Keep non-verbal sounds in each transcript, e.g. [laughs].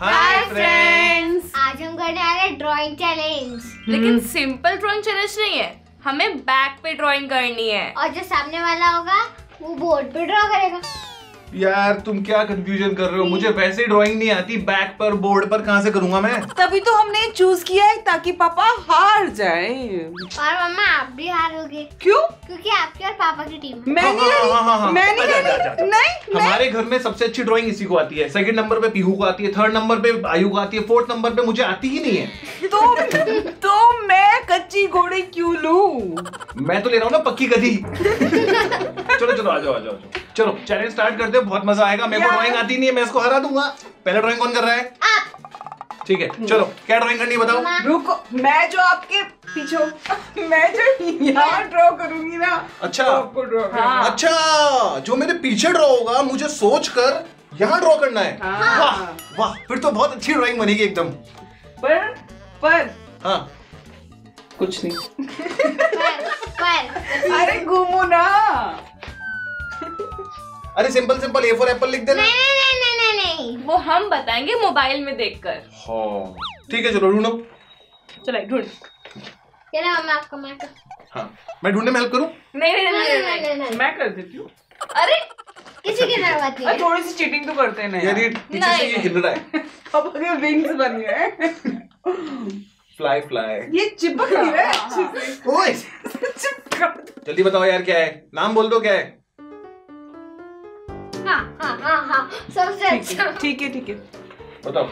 Hi friends आज हम करने आ रहे हैं ड्राइंग चैलेंज लेकिन सिंपल ड्राइंग चैलेंज नहीं है। हमें बैक पे ड्राइंग करनी है। और जो सामने वाला होगा वो बोर्ड पे ड्रॉ करेगा। यार तुम क्या कंफ्यूजन कर रहे हो? मुझे वैसे ड्राइंग नहीं आती बैक पर बोर्ड पर कहाँ से करूँगा मैं? तभी तो हमने चूज़ किया है ताकि पापा हार जाए। और मम्मा आप भी हारोगे। क्यों? क्योंकि आपकी और पापा की टीम मैं हाँ, नहीं हाँ, हाँ, हाँ, हाँ। मैं नहीं हारी अच्छा। नहीं हमारे घर में सबसे अच्छी ड्राइंग इसी को आती है। सेकंड नंबर पे पीहू को आती है थर्ड नंबर पे आयु को आती है फोर्थ नंबर पे मुझे आती ही नहीं है। तो तो मैं कच्ची घोड़ी क्यों लू? मैं तो ले रहा हूँ ना पक्की गधी। [laughs] चलो चलो आ जाओ आ जाओ। चलो चैलेंज स्टार्ट करते हैं बहुत मज़ा आएगा मेरे को। ड्राइंग आती नहीं है मैं इसको हरा दूँगा। पहले ड्राइंग कौन कर रहा है? आप। ठीक है चलो क्या ड्राइंग करनी है बताओ? रुको मैं जो आपके पीछे [laughs] मैं जो यहाँ ड्रॉ करूँगी ना अच्छा। आपको ड्रॉ हाँ। अच्छा जो मेरे पीछे ड्रॉ होगा मुझे सोच कर यहाँ ड्रॉ करना है। हाँ। वाह वाह फिर तो बहुत अच्छी ड्राइंग बनेगी एकदम। पर पर। हाँ। कुछ नहीं। पर पर। [laughs] अरे घूमो ना। अरे simple simple A for apple लिख देना। नहीं नहीं नहीं नहीं नहीं नहीं। वो हम बताएँगे मोबाइल में देखकर। हाँ। ठीक है चलो ढूंढो। चलो ढूंढ। ना मम्मा आपका मैं कर हाँ। मैं ढूँढने में हेल्प करूँ? नहीं नहीं नहीं नहीं, नहीं नहीं, नहीं। नहीं मैं कर देती हूँ। अरे किसी की ज़रूरत नहीं अरे है। थोड़ी सी चीटिंग तो करते हैं ना यार। ये। पीछे से नहीं, ये हिल रहा है। [laughs] अब अगर विंग्स बन गए फ्लाई फ्लाई ये चिपक नहीं रहा है। अच्छे [laughs] से ओए। [laughs] चिपका। जल्दी बताओ यार क्या है? नाम बोल दो क्या हाँ? सबसे अच्छा। ठीक है ठीक है। बताओ।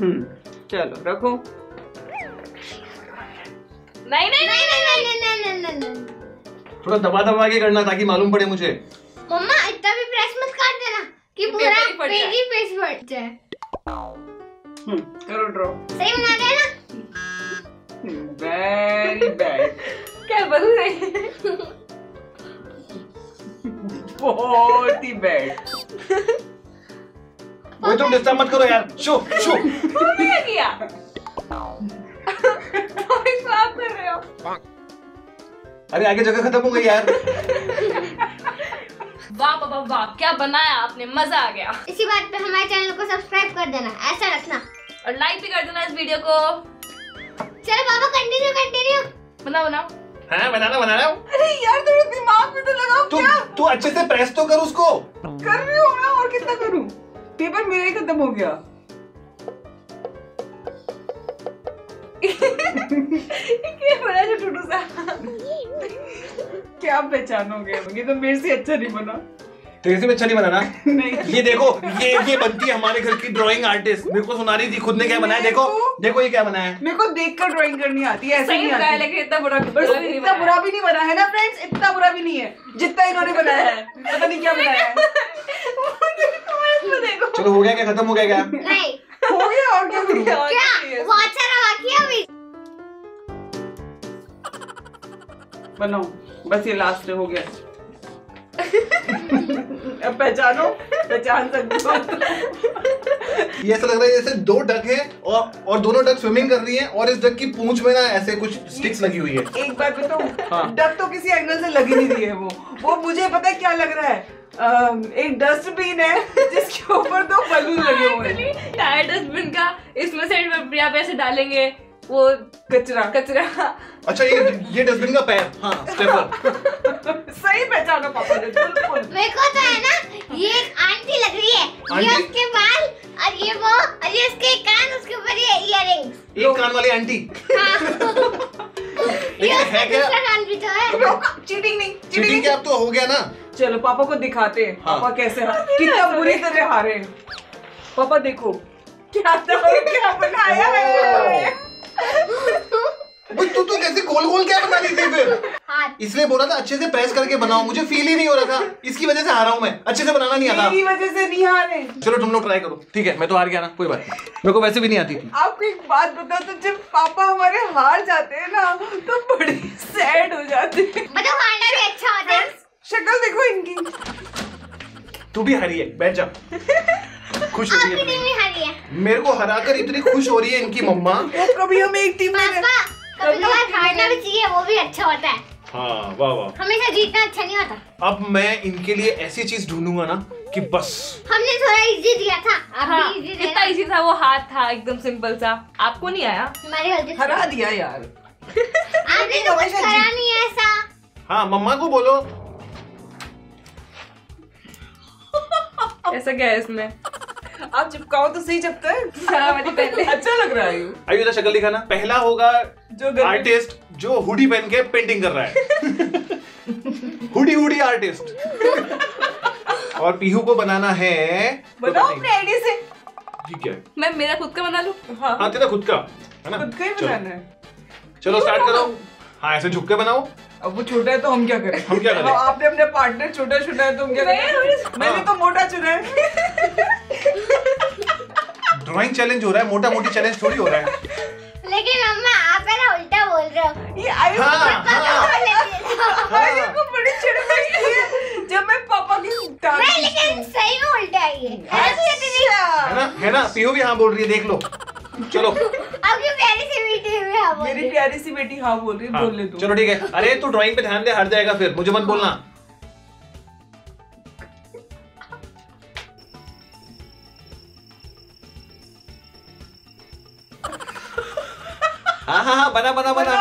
हम्म, चलो रखो। नहीं नहीं नहीं नहीं नहीं नहीं नहीं नहीं नहीं थोड़ा दबा दबा के करना ताकि मालूम पड़े मुझे। मम्मा इतना भी प्रेस मत कर देना कि पूरा पेजी पेज पड़ जाए। हम्म, करो ड्रॉ सही बना देना वेरी बैड क्या बोल रही बहुत ही बैड [laughs] वही तुम डिस्टर्ब मत करो यार. Show show. क्या किया? आप कर रहे हो। अरे आगे जगह खत्म हो गई यार. वाह बाबा वाह क्या बनाया आपने? मज़ा आ गया। इसी बात पे हमारे चैनल को सब्सक्राइब कर देना ऐसा रखना। और लाइक भी कर देना इस वीडियो को। चलो पापा कंटिन्यू कंटिन्यू बनाओ बनाओ। हाँ बनाना बना अरे यार तू अच्छे से प्रेस तो कर उसको। कर रही हो ना और कितना करूँ? पेपर मेरा ही खत्म हो गया। ये बड़ा जो टूटू सा क्या पहचानोगे? ये तो मेरे से अच्छा नहीं बना। तेरे से भी अच्छा नहीं बनाना। नहीं। ये देखो ये ये बनती है हमारे घर की ड्राइंग आर्टिस्ट मेरे को सुना रही थी खुद ने क्या बनाया? देखो देखो ये क्या बनाया मेरे को देखकर ड्राइंग करनी आती है ऐसे नहीं आती। लेकिन इतना बुरा इतना बुरा भी नहीं बना है ना फ्रेंड्स इतना बुरा भी नहीं है जितना इन्होंने बनाया है। पता नहीं क्या बनाया है। चलो हो गया क्या? खत्म हो गया क्या? नहीं। हो गया और क्या करूँ? और क्या? वो अच्छा बाकी है अभी। बनाओ। बस ये लास्ट हो गया। [laughs] पहचानो पहचान सकते हो। ये ऐसा लग रहा है जैसे दो डक है और और दोनों डक स्विमिंग कर रही हैं और इस डक की पूंछ में ना ऐसे कुछ स्टिक्स लगी हुई है। एक बात बताऊँ हाँ। डक तो किसी एंगल से लगी नहीं रही है वो। वो मुझे पता है क्या लग रहा है? अम, एक डस्टबिन है जिसके ऊपर दो बलून लगे हुए हैं। टायर डस्टबिन का इसमें से यहाँ पे ऐसे डालेंगे वो कचरा कचरा। अच्छा ये ये डस्टबिन का पैर हाँ स्टेपर सही पहचाना पापा ने बिल्कुल। मेरे को तो है ना ये एक आंटी लग रही है। आंटी? ये उसके बाल और ये वो और ये उसके कान उसके ऊपर ये इयररिंग्स एक कान वाली आंटी। ये है क्या? कान भी तो है। चीटिंग नहीं चीटिंग क्या अब तो हो गया ना? चलो पापा को दिखाते हैं हाँ। पापा कैसे हार। कितना बुरी तरह हारे हैं। पापा देखो क्या था क्या बनाया है। तू तो कैसे गोल गोल क्या बना रही थी फिर? इसलिए बोला था अच्छे से प्रेस करके बनाओ मुझे फील ही नहीं हो रहा था। इसकी वजह से हारा हूँ मैं। अच्छे से बनाना नहीं आता। मेरी वजह से नहीं हारे। चलो तुम लोग ट्राई करो। ठीक है मैं तो हार गया ना कोई बात नहीं। मेरे को वैसे भी नहीं आती थी। आपको एक बात बताओ तो जब पापा हमारे हार जाते हैं ना तो बड़े सैड हो जाते हैं। मतलब हारना भी अच्छा होता है। शक्ल देखो इनकी। तू भी हारी है बैठ जा। [laughs] खुश हो रही है टीम इतनी। हारी मेरे को हरा कर इतनी खुश हो रही है इनकी मम्मा। कभी हम एक टीम में कभी कभार हारना भी चाहिए वो भी अच्छा होता है। हाँ वाह वाह। हमेशा जीतना अच्छा नहीं होता। अब मैं इनके लिए ऐसी चीज़ ढूंढूँगा ना कि बस। हमने थोड़ा इजी दिया था। हाँ, भी इजी कितना इजी था। वो हाथ था एकदम सिंपल सा। आपको नहीं आया? हमारी हरा दिया यार। आपने [laughs] तो कुछ करा नहीं ऐसा। हाँ मम्मा को बोलो। ऐसा क्या है इसमें? आप चिपकाओ तो सही चिपका है हाँ, पहले। अच्छा लग रहा है। ये। आयु का शक्ल दिखाना। पहला होगा जो आर्टिस्ट जो हुडी पहन के पेंटिंग कर रहा है। [laughs] Hoodie hoodie artist. और पीहू को बनाना है बताओ अपने आइडिया से। ठीक है? मैं मेरा खुद का बना लूँ? हाँ। हाँ तेरा खुद का है ना? खुद का ही बनाना है। चलो स्टार्ट करो। हाँ ऐसे झुक के बनाओ। अब वो छोटा है तो हम क्या करें? हम क्या करें? हाँ, आपने अपने पार्टनर छोटा चुना है तो हम क्या करें? मैंने तो मोटा चुना है। ड्राइंग चैलेंज हो रहा है मोटा मोटी चैलेंज थोड़ी हो रहा है। लेकिन मम्मा आप है ना उल्टा बोल रहे हो। ये आयु हाँ, हाँ, बोल है। को बड़ी चिड़मचती है। जब मैं पापा की नहीं लेकिन सही में उल्टा है ये। है ना है ना है ना? पीहू भी हाँ बोल रही है देख लो। चलो अब क्यों प्यारी सी बेटी हुई है बोल मेरी प्यारी सी बेटी हाँ बोल रही है हाँ, बोल ले तू। चलो ठीक है। अरे तू ड्राइंग पे ध्यान दे हार जाएगा फिर। मुझे मत बोलना। हाँ। हाँ हाँ बना बना। बना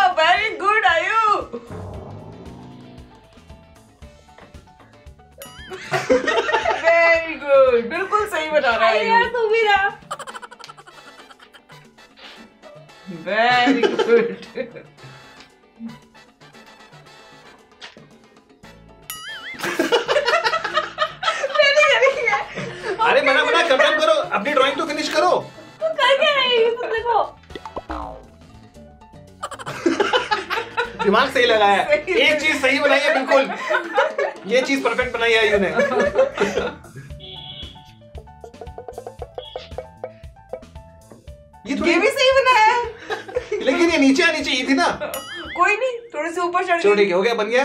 वेरी गुड अरे बना बना खत्म करो। अपनी ड्राइंग तो फिनिश करो। तू कर क्या रही है? तुम देखो। दिमाग सही लगाया है। सही एक चीज़ सही बनाई है बिल्कुल। ये चीज़ परफेक्ट बनाई है आयु ने ये ये भी सही बनाया है। लेकिन ये नीचे आनी चाहिए थी ना। कोई नहीं थोड़े से ऊपर चढ़ चलो ठीक है हो गया बन गया।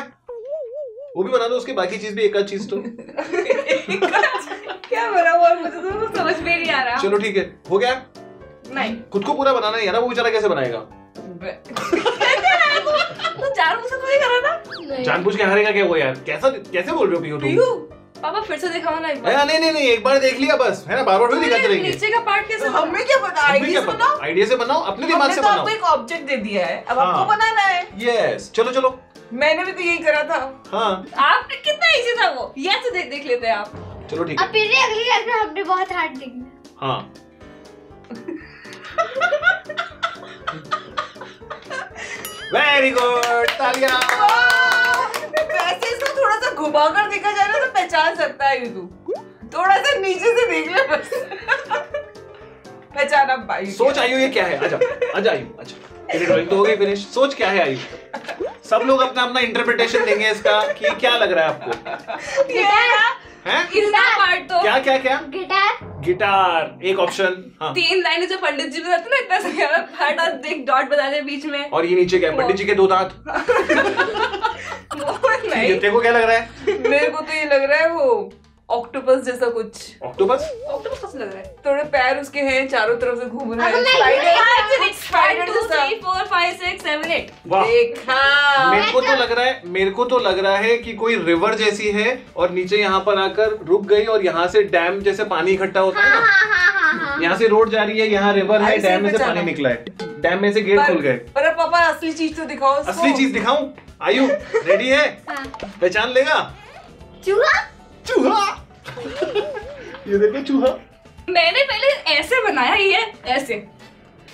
वो भी बना दो उसके बाकी चीज़ भी एक आध चीज़ तो। क्या बना हुआ मुझे तो समझ में नहीं आ रहा। चलो ठीक है हो गया? नहीं। खुद को पूरा बनाना है ना वो बेचारा कैसे बनाएगा? [laughs] तू जानबूझ तो के हारेगा क्या वो यार? कैसा कैसे बोल रहे हो पीयू पीयू तुम पापा फिर से दिखाओ ना एक बार। नहीं नहीं नहीं एक बार देख लिया बस। है ना बार बार थोड़ी दिखाते रहेंगे। नीचे का पार्ट कैसे तो हमें क्या पता आइडिया पता बनाओ? आइडिया से बनाओ अपने दिमाग से तो बनाओ। आपको एक ऑब्जेक्ट दे दिया है। अब हाँ। आपको बनाना है। यस चलो चलो। मैंने भी तो यही करा था। हाँ। आपने कितना इजी था वो? ये तो देख देख लेते हैं आप। चलो ठीक है। फिर भी अगली क्लास में हमने बहुत हार्ड देखना हाँ। [laughs] वेरी गुड तालियाँ। थोड़ा सा घुमा कर देखा जाए ना तो पहचान सकता है ये तू। थोड़ा सा नीचे से देख ले बस। पहचान अब भाई सोच आयु ये क्या है? आजा आजा आयु अच्छा तेरी ड्राइंग तो हो गई फिनिश सोच क्या है आयु? सब लोग अपना अपना इंटरप्रिटेशन देंगे इसका कि क्या लग रहा है आपको। गिटार पार्ट तो क्या क्या क्या? गिटार गिटार एक ऑप्शन हाँ। तीन लाइनें जो पंडित जी बताते ना इतना सा हट और देख डॉट बता दे बीच में। और ये नीचे क्या है? पंडित जी के दो दांत। [laughs] [laughs] [laughs] वो नहीं तेरे को क्या लग रहा है? मेरे को तो ये लग रहा है वो ऑक्टोपस जैसा कुछ। ऑक्टोपस ऑक्टोपस कैसे लग रहा है। थोड़े पैर उसके हैं चारों तरफ़ से घूम रहे हैं। स्पाइडर स्पाइडर two, जैसा। three, four, five, six, seven, eight. वाह। देखा। मेरे को तो लग रहा है मेरे को तो लग रहा है कि कोई रिवर जैसी है और नीचे यहाँ पर आकर रुक गई और यहाँ से डैम जैसे पानी इकट्ठा होता है ना। हाँ हाँ हाँ यहाँ से रोड जा रही है यहाँ रिवर है डैम में से पानी निकला है। डैम में से गेट खुल गए। पर अब पापा असली चीज़ तो दिखाओ उसको। असली चीज़ दिखाऊँ? आयु रेडी है? हाँ। पहचान लेगा? चूहा? चूहा। [laughs] ये देखो चूहा। मैंने पहले ऐसे बनाया ये ऐसे।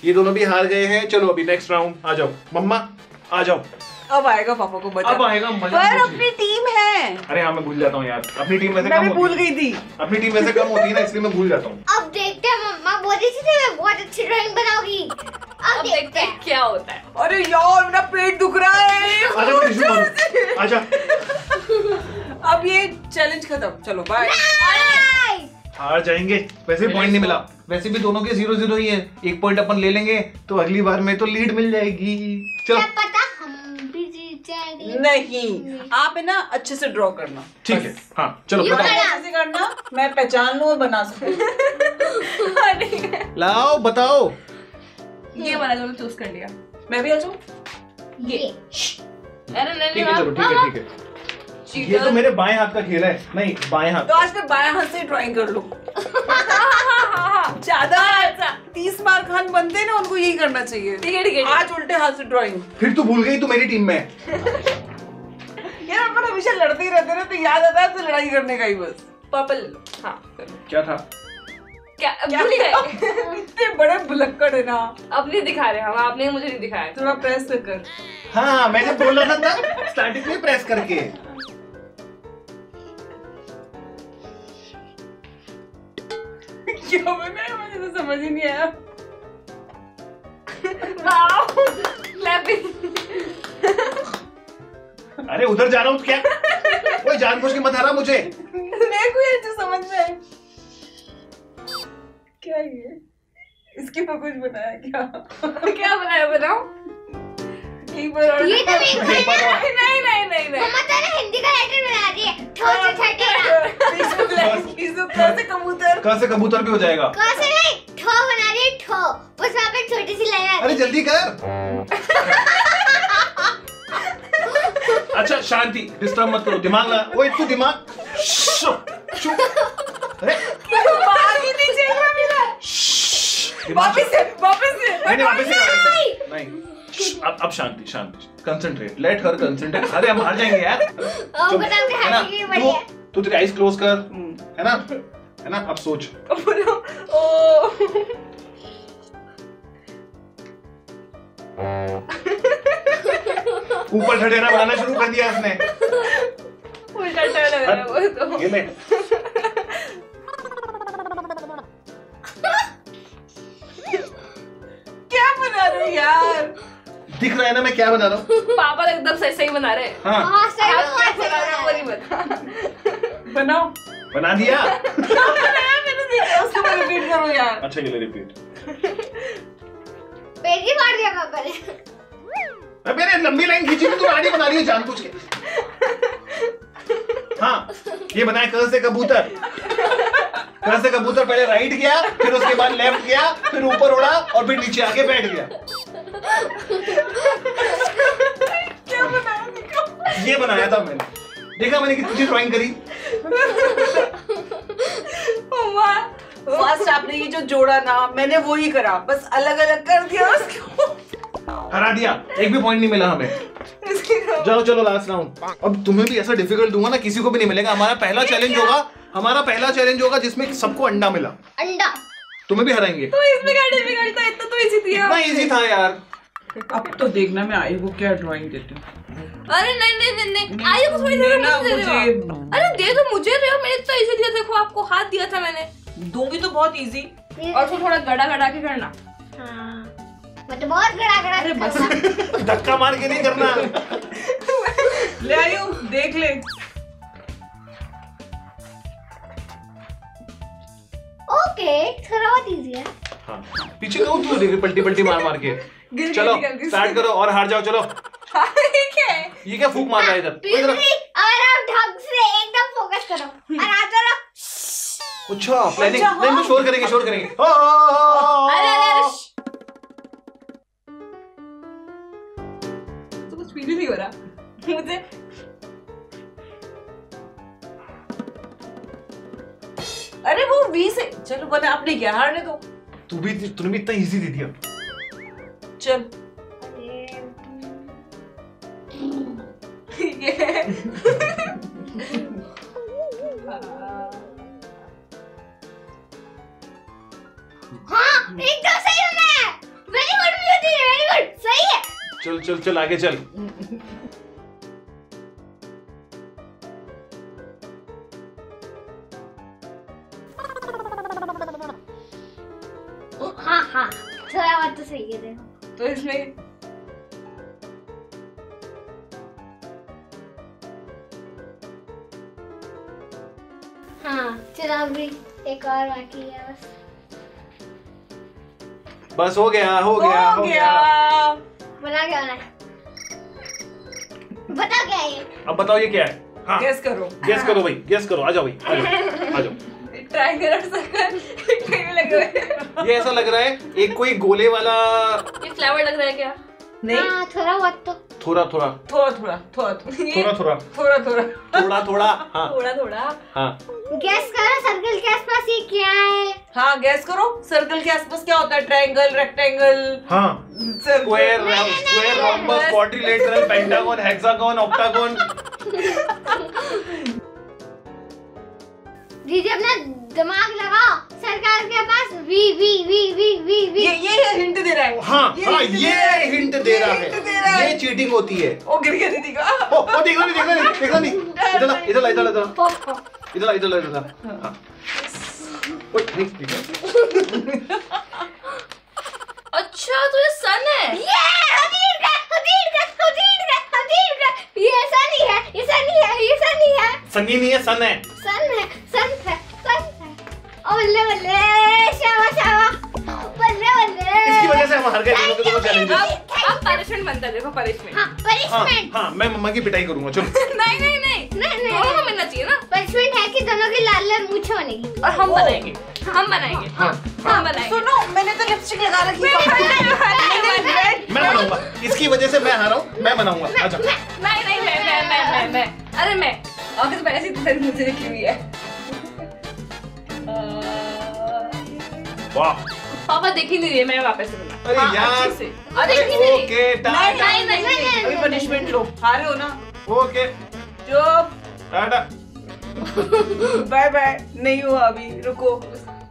ये दोनों भी हार गए हैं। चलो अभी नेक्स्ट राउंड आ जाओ। मम्मा आ जाओ। अब आएगा पापा को बचा। अब आएगा मज़ा पर अपनी टीम है। अरे हाँ मैं भूल जाता हूँ यार। अपनी टीम वैसे मैं कम भूल गई थी। अपनी टीम वैसे कम होती है ना इसलिए मैं भूल जाता हूँ। अब देखते हैं मम्मा बोल रही थी मैं बहुत अच्छी ड्राइंग बनाऊँगी अब अब देखते हैं क्या होता है। अरे यार मेरा पेट दुख रहा है। आजा। [laughs] अब ये चैलेंज खत्म। चलो बाय हार जाएँगे। वैसे भी पॉइंट नहीं मिला। वैसे भी दोनों के ज़ीरो ज़ीरो ही है। एक पॉइंट अपन ले लेंगे तो अगली बार में तो लीड मिल जाएगी। चलो। पता हम भी जीत जाएँगे? नहीं। आप है ना अच्छे से ड्रॉ करना। ठीक है। हाँ चलो बताओ। अच्छे करना मैं पहचान लू और बना सकूँ। लाओ बताओ। ये वाला जो चूज़ कर लिया। मैं भी आ जाऊँ? ये। अरे नहीं ठीक है चलो ठीक है ठीक है। ये तो मेरे बाएँ हाथ का खेल है। नहीं बाएँ हाथ तो आज मैं बाएँ हाथ से ड्राइंग कर लूँ। ज़्यादा अच्छा तीस मार्क खान बनते हैं ना उनको यही करना चाहिए। ठीक है ठीक है आज उल्टे हाथ से ड्राइंग फिर तू भूल गई तू मेरी टीम में यार अपन हमेशा लड़ते ही रहते ना तो याद आता है तो लड़ाई करने का ही बस। पर्पल हाँ। क्या था? क्या भूल गए? [laughs] इतने बड़े बुलक्कड़ है ना। अब नहीं दिखा रहे हम आपने मुझे नहीं दिखाया। थोड़ा प्रेस कर। हाँ मैंने बोल रहा था स्टार्टिंग में प्रेस करके। क्या बनाया मुझे तो समझ ही नहीं आया। वाओ क्लैपिंग अरे उधर जा रहा हूँ तो क्या? कोई जानबूझ के मत हरा मुझे। मेरे को ये जो समझ में क्या ये? इसके ऊपर कुछ बनाया क्या? क्या बनाया बताओ। एक बार और ये तो नहीं। नहीं नहीं नहीं नहीं। मम्मा तो हिंदी का राइटर बना रही है ठो से [laughs] [laughs] ऊपर से कबूतर। कहाँ कबूतर भी हो जाएगा? क से नहीं ठो बना रही ठो। बस वहाँ पे छोटी सी लाइन अरे जल्दी कर। [laughs] अच्छा शांति डिस्टर्ब मत करो दिमाग ना ओए तू दिमाग शो, शो। अरे। दिमाग ही नहीं चल रहा मेरा वापस से वापस से। नहीं नहीं वापस से नहीं। अब अब शांति शांति। कंसंट्रेट लेट हर कंसंट्रेट अरे हम हार जाएँगे यार। चुप, है ना? हाथी की बढ़िया तू तेरी आईज क्लोज कर है ना? है ना? अब सोच। ओ। ऊपर ठठेरा बनाना शुरू कर दिया इसने। उल्टा टर्न है वो तो। ये ले क्या बना रहे यार? दिख रहा है ना मैं क्या बना रहा हूँ? पापा तो एकदम सही सही बना रहे हैं। हाँ। हाँ सही वहाँ बना रहे हो वो बता। बनाओ बना दिया। [laughs] उसको रिपीट करो यार। अच्छा ये ले रिपीट [laughs] पेट ही फाड़ दिया पापा ने। अबे रे लंबी लाइन खींची तो तू आगे बना रही है जानबूझ के। हाँ ये बनाया कल से कबूतर। कल से कबूतर पहले राइट गया फिर उसके बाद लेफ़्ट गया फिर ऊपर उड़ा और फिर नीचे आके बैठ गया। क्या बनाया ये बनाया था मैंने। देखा मैंने कितनी ड्राइंग करी। फ़र्स्ट आपने ये जो जोड़ा ना मैंने वो ही करा। बस अलग अलग कर दिया उसको। हरा दिया। एक भी पॉइंट नहीं मिला हमें। जाओ चलो लास्ट राउंड अब तुम्हें भी ऐसा डिफ़िकल्ट दूँगा ना किसी को भी नहीं मिलेगा। हमारा पहला चैलेंज होगा हमारा पहला चैलेंज होगा जिसमें सबको अंडा मिला। अंडा। तुम्हें भी हराएँगे। तो इसमें क्या डिफ़िकल्ट था? इतना तो इजी दिया इतना इजी था यार। अब तो देखना मैं आई को क्या ड्राइंग देती हूँ। अरे नहीं नहीं नहीं नहीं। आइए को थोड़ी देर देना में दे रहे मुझे अरे दे दो मुझे दे दो मैंने इतना इजी दिया देखो आपको हाथ दिया था मैंने। दूँगी तो बहुत इजी और उसको थोड़ा गड़ा गड़ा के करना। हाँ। मैं तो बहुत गड़ा गड़ा अरे बस। [laughs] धक्का मार के नहीं करना। ले हूँ देख ले। ओके थोड़ा बहुत इजी है। हाँ। पीछे कहूँ तू देख पलटी पलटी मार मार के। चलो। स्टार्ट करो और हार जाओ चलो। है ये क्या फूक मार रहा है इधर प्लीज़ आप ढंग से एकदम फोकस करो और आप चलो अच्छा प्लानिंग अच्छा, नहीं तो हाँ। शोर करेंगे शोर करेंगे अरे अरे। तो कुछ फील ही नहीं हो रहा मुझे अरे वो वी से चलो बना आपने क्या हारने दो तू भी तूने भी इतना इजी दे दिया चल हाँ एकदम सही हूँ मैं very good beauty very good सही है। चल चल चल आगे चल। हाँ हाँ। थोड़ा बहुत तो सही है देखो। तो इसमें हाँ चलो अभी एक और बाकी है बस। बस हो गया हो गया हो गया। गया। बना क्या है? बता क्या है ये? अब बताओ ये क्या है? हाँ। गेस करो। गेस करो भाई गेस करो। आ जाओ भाई आ जाओ आ जाओ। रहा है ये ऐसा लग रहा है एक कोई गोले वाला ये फ्लेवर लग रहा है क्या? नहीं। हाँ थोड़ा बहुत तो। थोड़ा थोड़ा। थोड़ा थोड़ा थोड़ा थोड़ा। थोड़ा थोड़ा। थोड़ा थोड़ा। थोड़ा थोड़ा हाँ। थोड़ा थोड़ा। हाँ। गैस करो सर्कल के आसपास ये क्या है? हाँ गैस करो। सर्कल के आसपास क्या होता है? ट्रायंगल रेक्टेंगल हाँ। Square square rhombus quadrilateral pentagon hexagon octagon दीदी अपना दिमाग लगाओ सरकार के पास V V V V V V. ये ये हिंट दे रहा है हाँ ये हाँ ये दे रहा है। हिंट दे रहा है। है। ये चीटिंग होती है। ओ गिर गया दीदी का। ओ ओ देख नहीं देख नहीं देख नहीं इधर ला, इधर ला, इधर ला, इधर ला। इधर ला, इधर ला, इधर ला। हाँ। ओए, नहीं, ठीक है। अच्छा तो ये सन है। ये हदीर का हदीर का हदीर का हदीर का ये ऐसा नहीं है ये ऐसा नहीं है ये ऐसा नहीं है। सनी नहीं है सन है सन है। सन है सन है। बल्ले बल्ले शाबा शाबा बल्ले बल्ले इसकी वजह से हम हार गए दोनों के दोनों चैलेंजेस अब अब पनिशमेंट बनता है देखो पनिशमेंट हाँ पनिशमेंट हाँ मैं मम्मा की पिटाई करूँगा चलो नहीं नहीं नहीं नहीं नहीं दोनों को मिलना चाहिए ना पनिशमेंट है कि दोनों की लाल लाल मूछें बनेगी और हम बनाएँगे हम बनाएँगे हाँ हम बनाएँगे सुनो मैंने तो लिपस्टिक लगा रखी है मैं बनाऊँगा इसकी वजह से मैं हारा हूँ मैं बनाऊँगा अच्छा नहीं नहीं मैं मैं मैं मैं मैं अरे मैं अभी तो पहले से इतनी सारी मुझे लिखी हुई है वाह। पापा देख ही नहीं रही मैं वापस से बना अरे हाँ, यार। अच्छे से। देख ही नहीं ओके नहीं टाटा नहीं नहीं नहीं अभी पनिशमेंट लो। हारे हो ना? ओके। चुप। टाटा। Bye bye. नहीं हुआ अभी। रुको।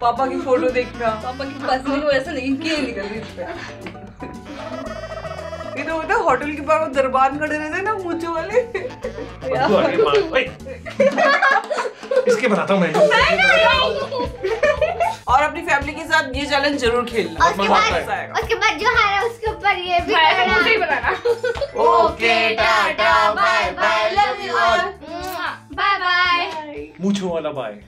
पापा की फ़ोटो देखना। पापा की पसंद की वजह से नहीं की निकल रही इस ये तो होता होटल के पास वो दरबार खड़े रहते हैं ना मूछे वाले। तू। [laughs] इसके बनाता हूँ मैं। और अपनी फैमिली के साथ ये चैलेंज ज़रूर खेलना। उसके बाद उसके बाद जो हारा उसके ऊपर ये भी बनाना। Okay Tata bye bye love you all bye bye मूछों वाला बाय